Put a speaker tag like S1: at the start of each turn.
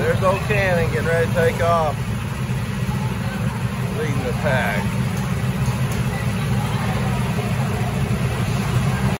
S1: There's old Cannon getting ready to take off. Leading the pack.